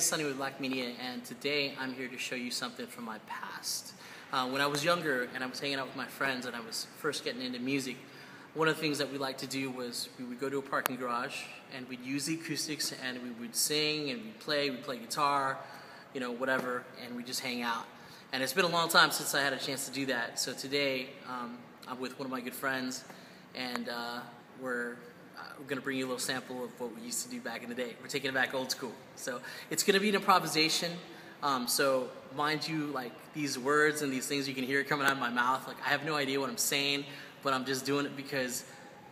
is Sunny with Black Media, and today I'm here to show you something from my past. Uh, when I was younger and I was hanging out with my friends and I was first getting into music, one of the things that we liked to do was we would go to a parking garage and we'd use the acoustics and we would sing and we'd play, we'd play guitar, you know, whatever, and we'd just hang out. And it's been a long time since I had a chance to do that. So today um, I'm with one of my good friends and uh, we're we're going to bring you a little sample of what we used to do back in the day. We're taking it back old school. So it's going to be an improvisation. Um, so mind you, like these words and these things you can hear coming out of my mouth. Like I have no idea what I'm saying, but I'm just doing it because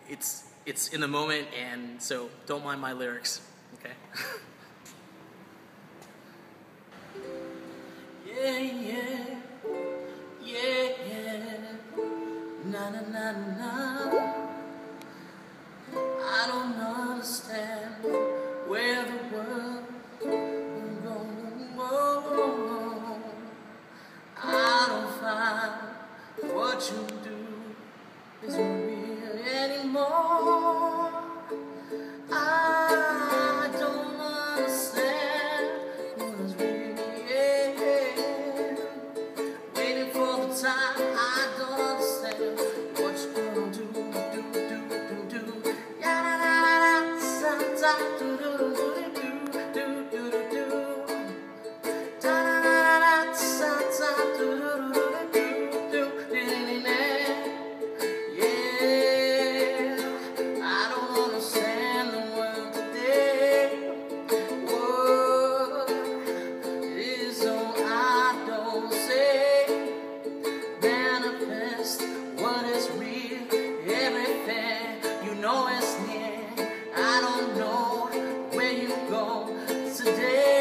it's it's in the moment, and so don't mind my lyrics. Okay. yeah, yeah, yeah, yeah. Na na na na. What you do is real anymore. I don't understand what is real. Waiting for the time I don't understand what you gonna do, do, do, do, do. Ya da da da da, sa sa, do today.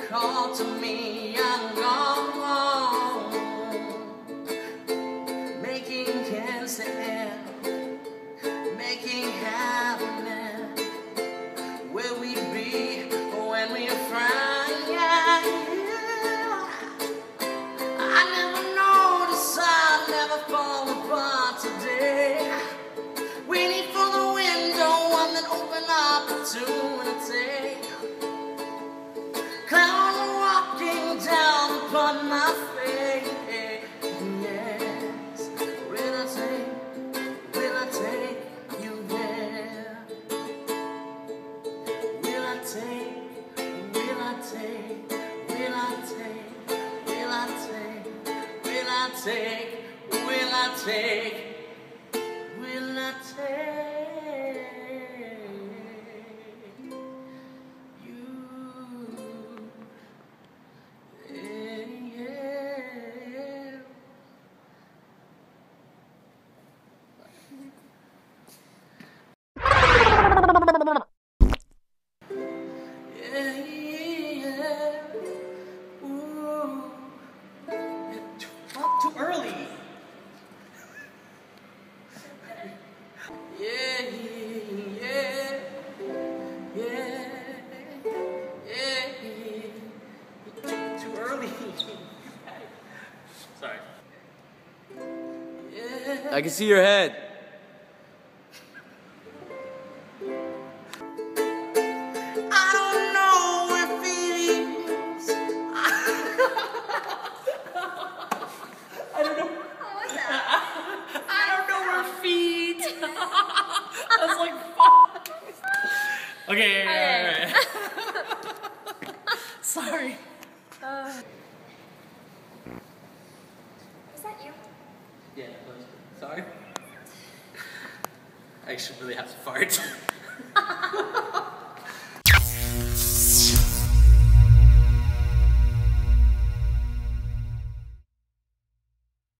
Call to me. I'm gone, making take, will I take feet. I was like, fuck. Okay, yeah, yeah, yeah, yeah. Sorry. Uh, is that you? Yeah, that was sorry. I should really have to fart.